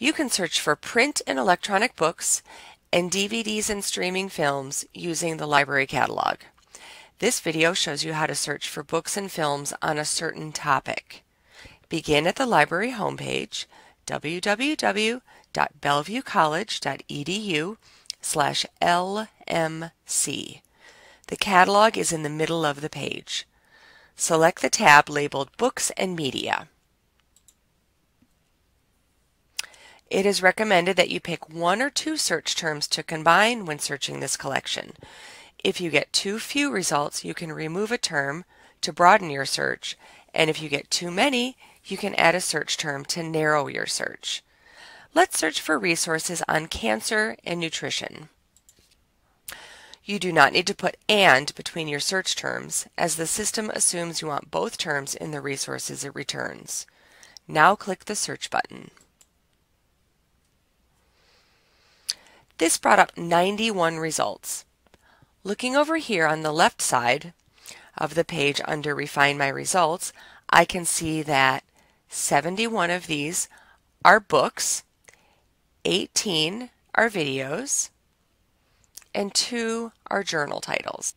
You can search for print and electronic books and DVDs and streaming films using the library catalog. This video shows you how to search for books and films on a certain topic. Begin at the library homepage, www.bellevuecollege.edu slash LMC. The catalog is in the middle of the page. Select the tab labeled Books and Media. It is recommended that you pick one or two search terms to combine when searching this collection. If you get too few results, you can remove a term to broaden your search, and if you get too many, you can add a search term to narrow your search. Let's search for resources on cancer and nutrition. You do not need to put AND between your search terms, as the system assumes you want both terms in the resources it returns. Now click the Search button. This brought up 91 results. Looking over here on the left side of the page under Refine My Results, I can see that 71 of these are books, 18 are videos, and 2 are journal titles.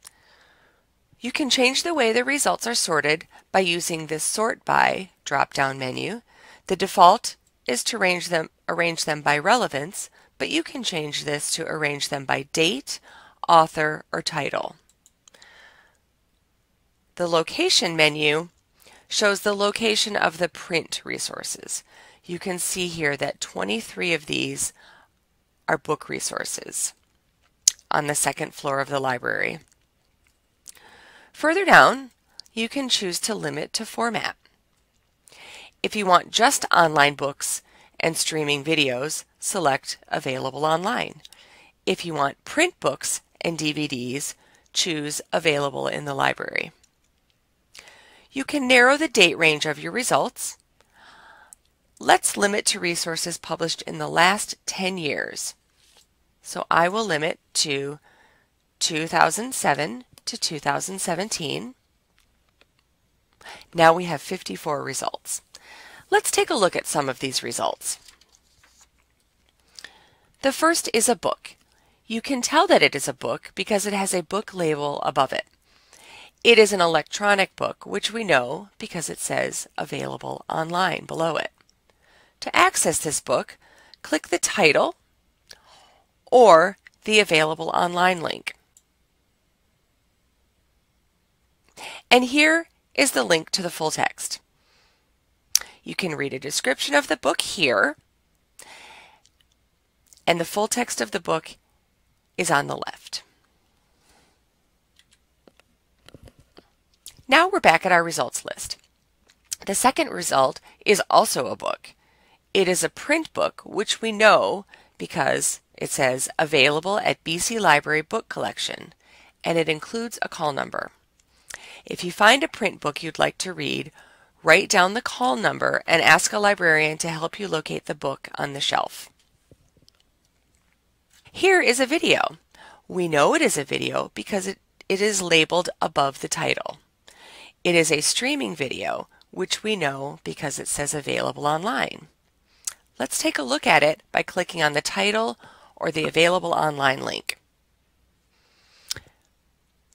You can change the way the results are sorted by using this Sort By drop-down menu. The default is to arrange them, arrange them by relevance, but you can change this to arrange them by date, author, or title. The location menu shows the location of the print resources. You can see here that 23 of these are book resources on the second floor of the library. Further down, you can choose to limit to format. If you want just online books and streaming videos, select Available Online. If you want print books and DVDs, choose Available in the library. You can narrow the date range of your results. Let's limit to resources published in the last 10 years. So I will limit to 2007 to 2017. Now we have 54 results. Let's take a look at some of these results. The first is a book. You can tell that it is a book because it has a book label above it. It is an electronic book, which we know because it says available online below it. To access this book, click the title or the available online link. And here is the link to the full text. You can read a description of the book here, and the full text of the book is on the left. Now we're back at our results list. The second result is also a book. It is a print book, which we know because it says available at BC Library Book Collection, and it includes a call number. If you find a print book you'd like to read, Write down the call number and ask a librarian to help you locate the book on the shelf. Here is a video. We know it is a video because it, it is labeled above the title. It is a streaming video, which we know because it says available online. Let's take a look at it by clicking on the title or the available online link.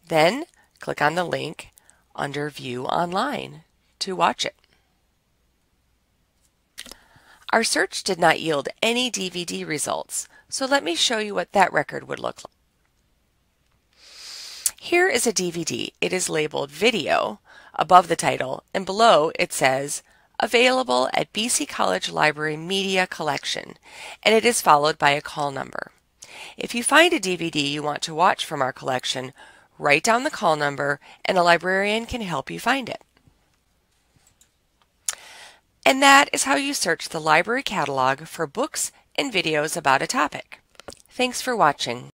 Then click on the link under View Online to watch it. Our search did not yield any DVD results, so let me show you what that record would look like. Here is a DVD. It is labeled Video above the title, and below it says Available at BC College Library Media Collection, and it is followed by a call number. If you find a DVD you want to watch from our collection, write down the call number and a librarian can help you find it. And that is how you search the library catalog for books and videos about a topic. Thanks for watching.